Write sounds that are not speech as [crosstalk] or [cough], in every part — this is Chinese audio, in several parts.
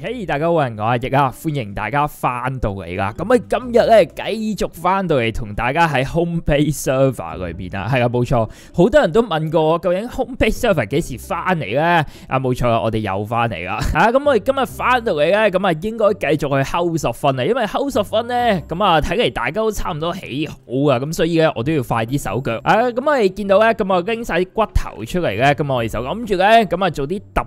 嘿，大家好，我係阿奕啊，歡迎大家翻到嚟啦。咁啊，今日咧繼續翻到嚟同大家喺 Homebase Server 裏邊啊，係啊，冇錯，好多人都問過我究竟 Homebase Server 幾時翻嚟咧？啊，冇錯啊，我哋又翻嚟啦。啊，咁我哋今日翻到嚟咧，咁啊應該繼續去 House of Fun 啊，因為 House of Fun 咧，咁啊睇嚟大家都差唔多起好啊，咁所以咧我都要快啲手腳。啊，咁我哋見到咧，咁啊拎晒啲骨頭出嚟咧，咁我哋就谂住咧，咁啊做啲特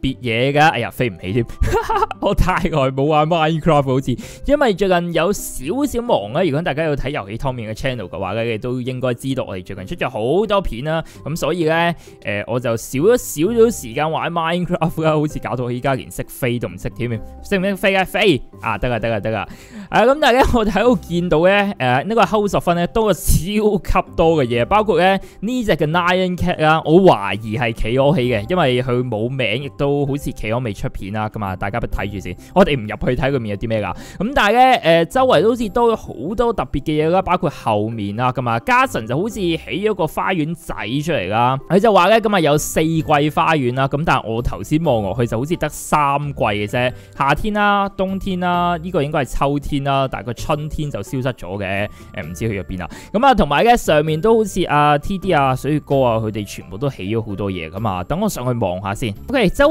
別嘢噶，哎呀飛唔起添！[laughs] 我太耐冇玩 Minecraft 好似，因為最近有少少忙啦。如果大家有睇遊戲方面嘅 channel 嘅話咧，你都應該知道我哋最近出咗好多片啦。咁所以咧，誒我就少咗少少時間玩 Minecraft 啦，好似搞到我依家連識飛都唔識添，識唔識飛啊？飛啊得啊得啊得啊！誒咁大家我哋喺度見到咧，誒呢個 House of Fun 咧多咗超級多嘅嘢，包括咧呢隻嘅 Nyan Cat 啦，我懷疑係企鵝起嘅，因為佢冇名，亦都都好似企鵝未出片啦。咁啊，大家不睇住先，我哋唔入去睇佢面有啲咩噶。咁但系咧，诶周圍都好似多咗好多特別嘅嘢啦，包括後面啊，咁啊，嘉臣就好似起咗個花園仔出嚟啦。佢就話咧，咁啊有四季花園啦，咁但係我頭先望落去就好似得三季嘅啫，夏天啦、冬天啦，呢個應該係秋天啦，但係個春天就消失咗嘅，诶唔知去咗邊啦。咁啊，同埋咧上面都好似啊 T D 啊、水月哥啊，佢哋全部都起咗好多嘢噶嘛。等我上去望下先。OK，周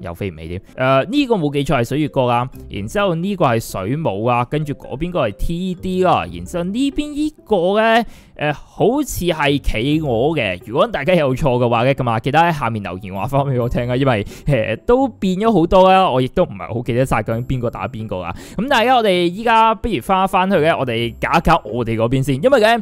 又飛唔起添，誒、呢、這個冇記錯係水月歌啊，然之後呢個係水母啊，跟住嗰邊個係 TD 啦，然之後呢邊呢個咧，誒、好似係企鵝嘅，如果大家有錯嘅話咧，咁啊記得喺下面留言話翻俾我聽啊，因為誒、都變咗好多啦，我亦都唔係好記得晒究竟邊個打邊個啊，咁但係咧我哋依家不如翻翻去咧，我哋搞一搞我哋嗰邊先，因為咧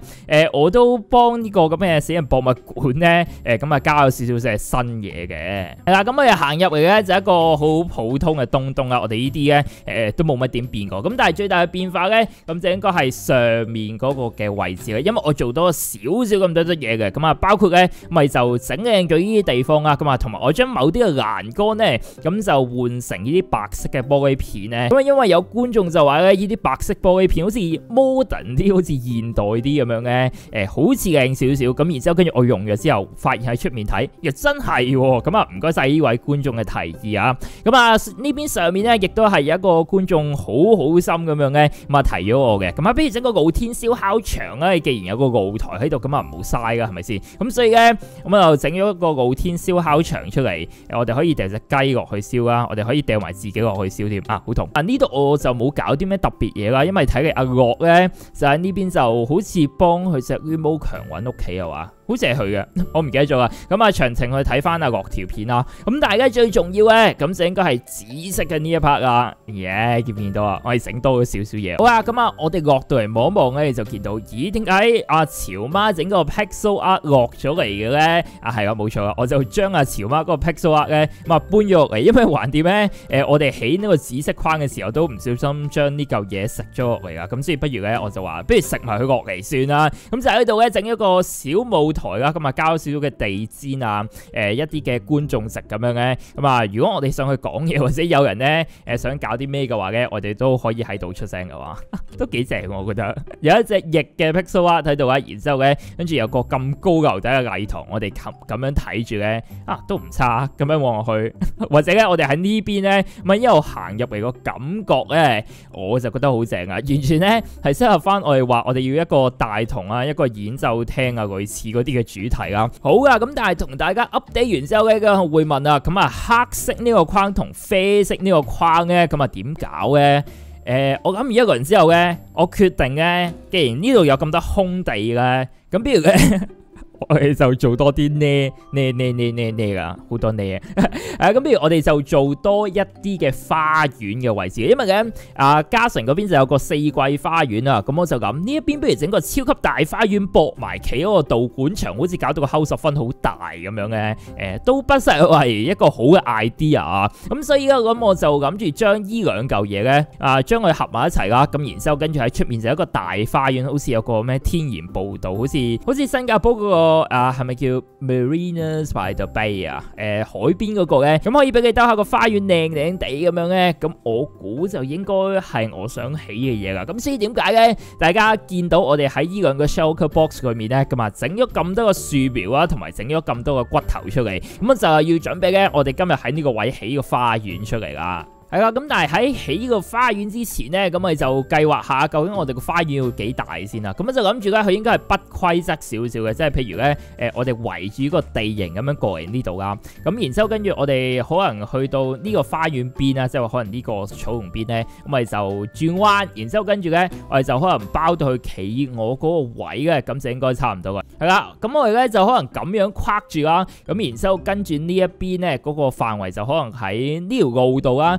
誒、我都幫呢個咁嘅死人博物館咧，誒咁啊加咗少少即係新嘢嘅，係啦，咁我哋行入嚟咧。就一個好普通嘅東東啦，我哋呢啲咧誒都冇乜點變過，咁但係最大嘅變化咧，咁就應該係上面嗰個嘅位置啦，因為我做多少少咁多啲嘢嘅，咁啊包括咧咪就整靚咗呢啲地方啊，咁啊同埋我將某啲嘅欄杆咧，咁就換成呢啲白色嘅玻璃片咧，[laughs] 咁啊因為有觀眾就話咧呢啲白色玻璃片好似 modern 啲，好似現代啲咁樣咧，誒好似靚少少，咁然之後跟住我用咗之後，發現喺出面睇，又真係，咁啊唔該晒呢位觀眾嘅提啊，咁啊呢邊上面咧，亦都係有一個觀眾好好心咁樣咧，咁啊提咗我嘅，咁啊不如整個露天燒烤場啊，既然有個露台喺度，咁啊唔好嘥噶，係咪先？咁所以咧，咁啊整咗一個露天燒烤場出嚟，我哋可以掉隻雞落去燒啦，我哋可以掉埋自己落去燒添，啊好痛！啊呢度我就冇搞啲咩特別嘢啦，因為睇嚟阿乐咧就喺呢邊就好似幫佢隻 remote 強揾屋企啊嘛。好似係佢嘅，我唔記得咗啦。咁啊，詳情去睇翻阿樂條片啦。咁大家最重要咧，咁就應該係紫色嘅呢一 part 啦。耶，見唔見到啊？我哋整多咗少少嘢。好啊，咁啊，我哋落到嚟望一望咧，就見到，咦？點解阿潮媽整個 pixel art 落咗嚟嘅咧？啊，係啊，冇錯啊，我就將阿潮媽嗰個 pixel art 咧，咁啊搬咗落嚟，因為橫掂咧，誒，我哋起呢個紫色框嘅時候都唔小心將呢嚿嘢食咗落嚟啊。咁所以不如咧，我就話，不如食埋佢落嚟算啦。咁就喺度咧整一個小舞台啦，咁啊交少少嘅地毡啊，誒、呃、一啲嘅觀眾席咁樣咧，咁啊如果我哋上去講嘢或者有人咧誒、呃、想搞啲咩嘅話咧，我哋都可以喺度出聲嘅話，[laughs] 都幾正我覺得。有一隻翼嘅 pixel art 喺度啊，然之後咧跟住有個咁高牛仔嘅禮堂，我哋咁咁樣睇住咧啊都唔差，咁樣望落去，[laughs] 或者咧我哋喺呢邊咧咁啊一路行入嚟個感覺咧，我就覺得好正啊，完全咧係適合翻我哋話我哋要一個大堂啊，一個演奏廳啊，類似嗰啲嘅主題啦，好噶，咁但系同大家 update 完之後咧，咁會問啊，咁啊黑色呢個框同啡色呢個框咧，咁啊點搞咧？誒，我諗完一個人之後咧，我決定咧，既然呢度有咁多空地咧，咁不如咧，我哋就做多啲呢呢呢呢呢呢噶，好多呢嘅。誒，[laughs] 咁不如我哋就做多一啲嘅花園嘅位置，因為咧啊嘉誠嗰邊就有個四季花園啊，咁我就咁呢一邊不如整個超級大花園駁埋企嗰個道館場，好似搞到個 house 分好大咁樣嘅，誒都不失為一個好嘅 idea 啊。咁所以咧咁我就諗住將依兩嚿嘢咧啊將佢合埋一齊啦，咁然之後跟住喺出面就一個大花園，好似有個咩天然步道，好似好似新加坡嗰個。啊，系咪叫 Marina by the Bay 啊？诶、呃，海边嗰個咧，咁可以俾你兜下个花园靓靓地咁样咧，咁我估就应该系我想起嘅嘢啦。咁所以點解咧？大家见到我哋喺呢两个 shulker box 里面咧，咁啊整咗咁多个树苗啊，同埋整咗咁多个骨头出嚟，咁啊就係要准备咧，我哋今日喺呢个位起个花园出嚟啦。係啦，咁但係喺起呢個花園之前咧，咁我哋就計劃下究竟我哋個花園要幾大先啦。咁就諗住咧，佢應該係不規則少少嘅，即係譬如咧，誒我哋圍住個地形咁樣過嚟呢度啦。咁然之后跟住我哋可能去到呢個花園邊啊，即係話可能呢個草叢邊咧，咁我哋就轉彎，然之后跟住咧，我哋就可能包到去企我嗰個位嘅，咁就應該差唔多嘅。係啦，咁我哋咧就可能咁樣框住啦，咁然之后跟住呢一邊咧嗰個範圍就可能喺呢條路度啦。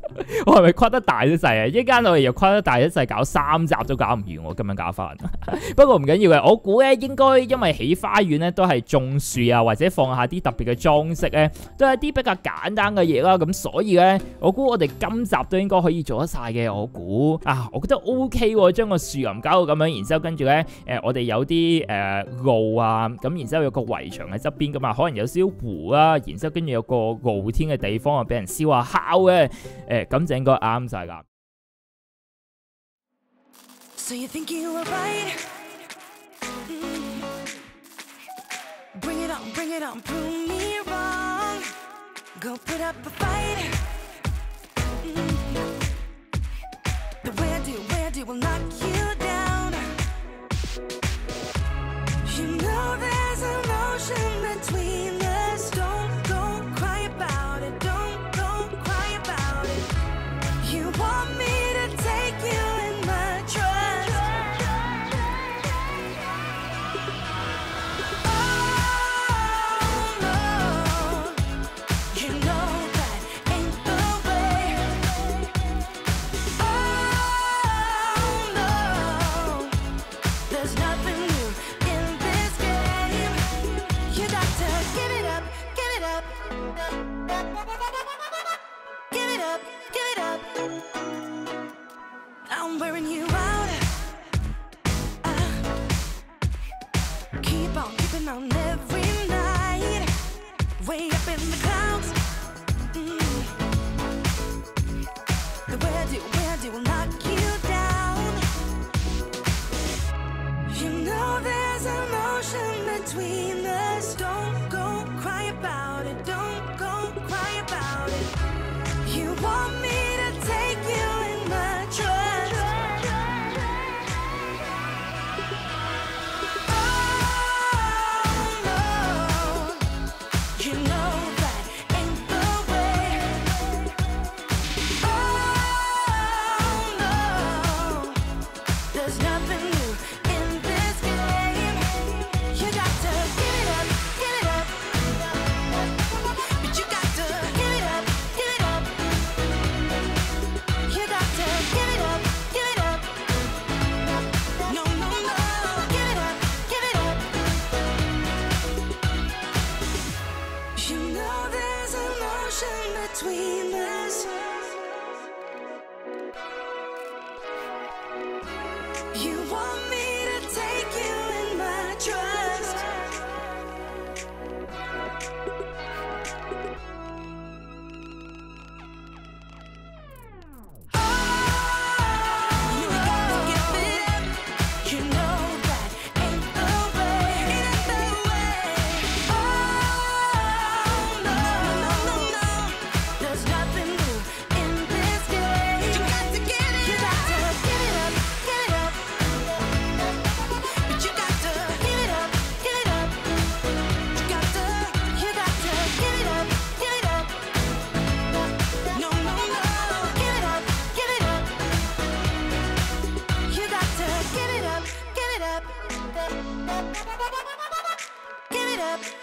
[laughs] 我係咪誇得大得滯啊？一間我哋又誇得大得滯，搞三集都搞唔完，我咁樣搞法。[laughs] 不過唔緊要嘅，我估咧應該因為起花園咧都係種樹啊，或者放下啲特別嘅裝飾咧，都係啲比較簡單嘅嘢啦。咁所以咧，我估我哋今集都應該可以做得晒嘅。我估啊，我覺得 OK 喎，將個樹林搞到咁樣，然之後跟住咧，诶、我哋有啲诶、路啊，咁然之後有個圍牆喺側邊噶嘛，可能有少少湖啦，然之後跟住有個露天嘅地方啊。俾人燒下烤嘅，誒，咧，咁就應該啱晒啦。So you think you are right? Mm. Bring it on, bring it on, prove me wrong. Go put up a fight. Mm. But where do, where do will knock you down? You know there's emotion between. Give it up.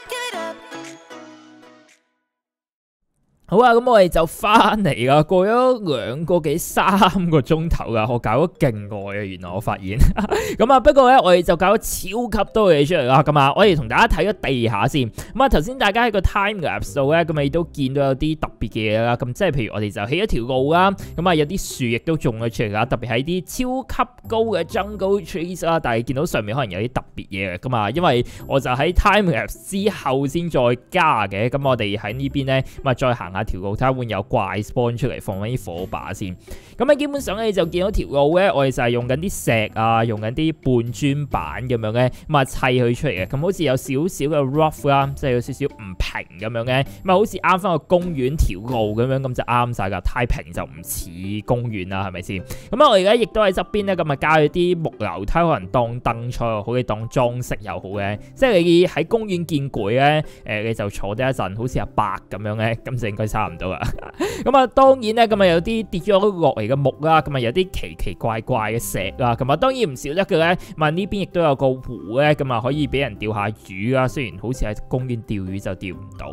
好啊，咁我哋就翻嚟啦，過咗兩個幾三個鐘頭噶，我搞咗勁耐啊，原來我發現，[laughs] 咁啊，不過咧我哋就搞咗超級多嘢出嚟啦，咁啊，我哋同大家睇咗地下先，咁啊，頭先大家喺個 time lapse 度咧，咁你都見到有啲特別嘅嘢啦，咁即係譬如我哋就起一條路啦，咁啊有啲樹亦都種咗出嚟啦，特別係啲超級高嘅 jungle trees 啦，但係見到上面可能有啲特別嘢嘅，咁啊，因為我就喺 time app 之後先再加嘅，咁我哋喺呢邊咧，咁啊再行下。條路睇下會有怪 spawn 出嚟，放翻啲火把先。咁咧基本上咧就見到條路咧，我哋就係用緊啲石啊，用緊啲半磚板咁樣嘅，咁啊砌佢出嚟嘅。咁好似有少少嘅 rough 啦，即係有少少唔平咁樣嘅，咁啊好似啱翻個公園條路咁樣，咁就啱晒噶。太平就唔似公園啦，係咪先？咁啊我而家亦都喺側邊咧，咁啊加咗啲木樓梯，可能當燈菜又好，你當裝飾又好嘅。即係你喺公園見攰咧，誒你就坐低一陣，好似阿伯咁樣咧，咁就應該差唔多啊。[laughs] 咁啊，当然咧，咁啊有啲跌咗落嚟嘅木啦，咁啊有啲奇奇怪怪嘅石啦，咁啊当然唔少得嘅咧。咁啊呢边亦都有个湖咧，咁啊可以俾人钓下鱼啦。虽然好似喺公园钓鱼就钓唔到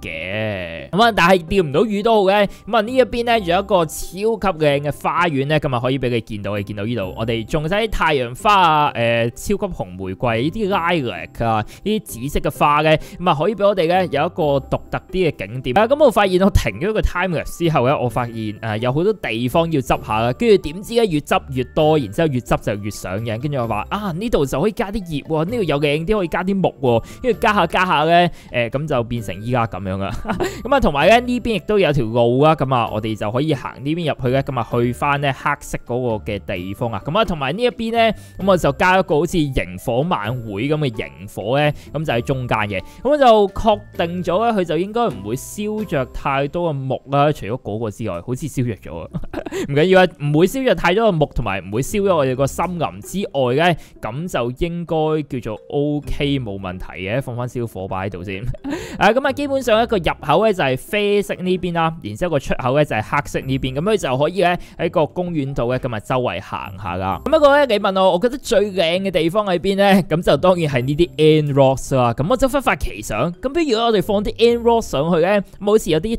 嘅，咁啊但系钓唔到鱼都好嘅。咁啊呢一边咧有一个超級靚嘅花园咧，咁啊可以俾你见到，你見到呢度，我哋种晒啲太阳花啊，誒超级红玫瑰呢啲 lilac 啊，呢啲紫色嘅花嘅，咁啊可以俾我哋咧有一个独特啲嘅景点啊。咁我发现我停咗。个 time 之后咧，我发现诶、有好多地方要执下啦，跟住点知咧越执越多，然之后越执就越上瘾，跟住我话啊呢度就可以加啲叶，呢度有靚啲可以加啲木，跟住加下加下咧诶咁就变成依家咁样啦。[laughs] 咁啊同埋咧呢边亦都有条路啊，咁啊我哋就可以行呢边入去咧，咁啊去翻咧黑色嗰个嘅地方啊。咁啊同埋呢一边咧，咁我就加一个好似萤火晚会咁嘅萤火咧，咁就喺中间嘅，咁就确定咗咧佢就应该唔会烧着太太多嘅。木啦，除咗嗰個之外，好似燒弱咗！[laughs] 唔緊要啊，唔會燒弱太多嘅木，同埋唔會燒咗我哋個森林之外咧，咁就應該叫做 OK 冇問題嘅。放翻燒火把喺度先。[laughs] 啊，咁啊，基本上一個入口咧就係啡色呢邊啦，然之後個出口咧就係黑色呢邊，咁佢就可以咧喺個公園度咧今日周圍行下噶。咁不過咧，你問我，我覺得最靚嘅地方喺邊咧？咁就當然係呢啲 end rocks 啦。咁我就忽發奇想，咁不如我哋放啲 end rocks 上去咧，咁好似有啲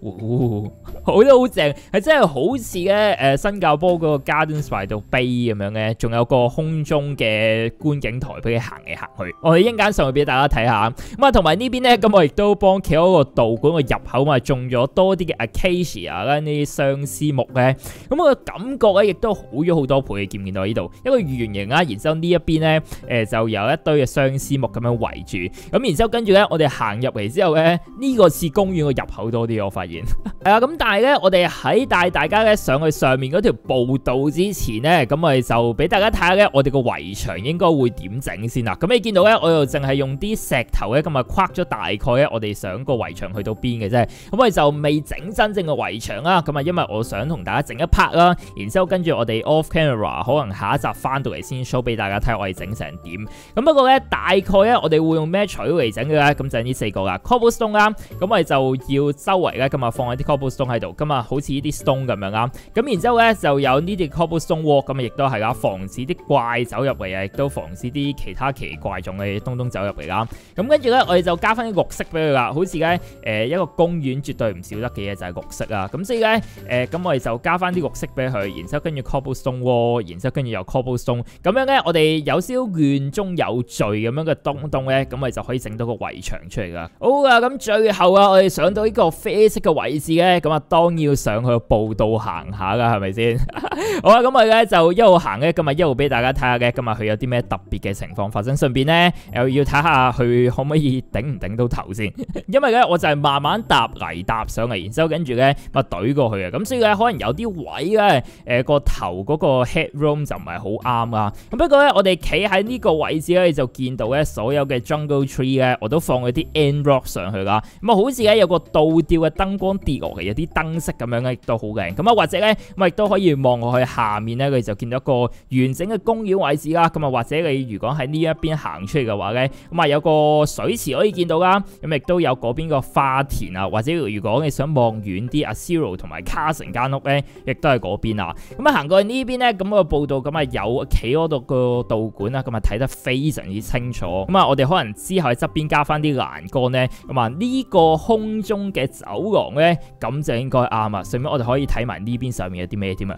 哦，好都好正，系真系好似咧诶新加坡嗰个 Gardens by the Bay 咁樣嘅，仲有個空中嘅觀景台俾你行嚟行去。我哋一陣間上去俾大家睇下。咁啊，同埋呢邊咧，咁我亦都幫企喺個道館個入口嘛，種咗多啲嘅 Acacia 啦，呢啲相思木咧。咁我感覺咧，亦都好咗好多倍。你見唔見到呢度？一個圓形啊，然之後呢一邊咧，誒就有一堆嘅相思木咁樣圍住。咁然之後跟住咧，我哋行入嚟之後咧，呢個似公園個入口多啲，我發現。係啊，[laughs] 咁但係咧，我哋喺帶大家咧上去上面嗰條步道之前咧，咁我哋就俾大家睇下咧，我哋個圍牆應該會點整先啦。咁你見到咧，我又淨係用啲石頭咧，咁啊框咗大概咧，我哋想個圍牆去到邊嘅啫。咁我哋就未整真正嘅圍牆啦。咁啊，因為我想同大家整一 part 啦，然之後跟住我哋 off camera，可能下一集翻到嚟先 show 俾大家睇我哋整成點。咁不過咧，大概咧，我哋會用咩材料嚟整嘅咧？咁就係呢四個啦，cobblestone 啦，咁我哋就要周圍咧，咁咁啊。放喺啲 cobblestone 喺度，咁啊，好似呢啲 stone 咁样啦。咁然之后咧，就有呢啲 cobblestone wall，咁啊，亦都系啦，防止啲怪走入嚟啊，亦都防止啲其他奇怪种嘅东东走入嚟啦。咁跟住咧，我哋就加翻啲绿色俾佢啦。好似咧，诶一个公园绝对唔少得嘅嘢就系绿色啊。咁所以咧，诶、咁我哋就加翻啲绿色俾佢，然之后跟住 cobblestone wall，然之后跟住又 cobblestone，咁样咧，我哋有少少亂中有序咁样嘅东东咧，咁我哋就可以整到个围墙出嚟噶。好啊，咁最后啊，我哋上到呢个啡色嘅位置咧，咁啊，当然要上去步道行下噶，系咪先？[laughs] 好啊，咁我咧就一路行咧，今日一路俾大家睇下嘅，今日佢有啲咩特别嘅情况发生，顺便咧又要睇下佢可唔可以顶唔顶到头先。[laughs] 因为咧我就系慢慢搭泥搭上嚟，然之后跟住咧咪怼过去啊。咁所以咧可能有啲位咧，诶个头嗰个 head room 就唔系好啱啊。咁不过咧我哋企喺呢个位置咧，就见到咧所有嘅 jungle tree 咧，我都放咗啲 end rock 上去啦。咁啊，好似咧有个倒吊嘅灯光跌落嚟，有啲燈飾咁樣咧，亦都好靚。咁啊，或者咧，咁亦都可以望落去下面咧，佢就見到一個完整嘅公園位置啦。咁啊，或者你如果喺呢一邊行出嚟嘅話咧，咁啊有個水池可以見到啦。咁亦都有嗰邊個花田啊，或者如果你想望遠啲，阿 Zero 同埋 Carson 間屋咧，亦都係嗰邊啊。咁啊行過去呢邊咧，咁個步道咁啊有企嗰度個道館啦，咁啊睇得非常之清楚。咁啊，我哋可能之後喺側邊加翻啲欄杆咧，咁啊呢個空中嘅走廊咧，咁就應該啱啊。顺便我哋可以睇埋呢邊上面有啲咩添啊？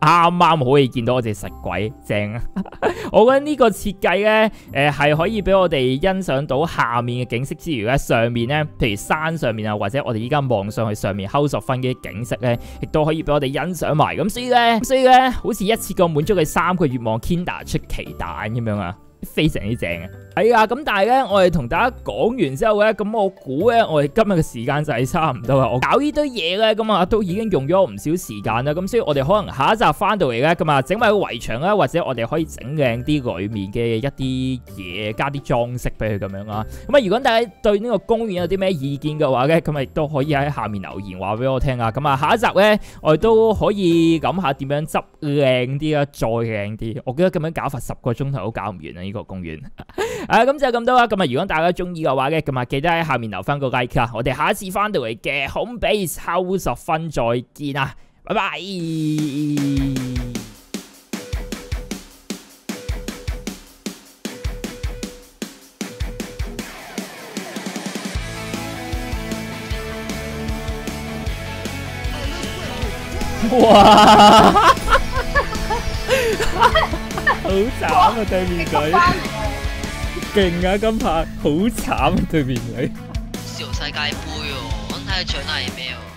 [laughs] 啱啱可以見到我隻食鬼，正啊！[laughs] 我覺得呢個設計咧，誒係可以俾我哋欣賞到下面嘅景色之餘咧，上面咧，譬如山上面啊，或者我哋依家望上去上面 House of Fun 嘅景色咧，亦都可以俾我哋欣賞埋。咁所以咧，所以咧，好似一次過滿足佢三個願望，Kinder 出奇蛋咁樣啊，非常之正啊！係啊，咁但係咧，我哋同大家講完之後咧，咁我估咧，我哋今日嘅時間就係差唔多啦。我搞呢堆嘢咧，咁啊都已經用咗唔少時間啦。咁所以我哋可能下一集翻到嚟咧，咁啊整埋個圍牆啦，或者我哋可以整靚啲裏面嘅一啲嘢，加啲裝飾俾佢咁樣啦。咁啊，如果大家對呢個公園有啲咩意見嘅話咧，咁啊亦都可以喺下面留言話俾我聽啊。咁啊，下一集咧，我哋都可以諗下點樣執靚啲啊，再靚啲。我覺得咁樣搞法十個鐘頭都搞唔完啊！呢個公園。[laughs] 啊，咁就咁多啦。咁啊，如果大家中意嘅話咧，咁啊記得喺下面留翻個 like 啊。我哋下一次翻到嚟嘅 Home Base House of Fun 再見啊，拜拜。[laughs] [laughs] 哇！好慘啊，對面佢。劲啊！金排好惨啊，对面你。小世界杯哦，我睇下唱得系咩喎？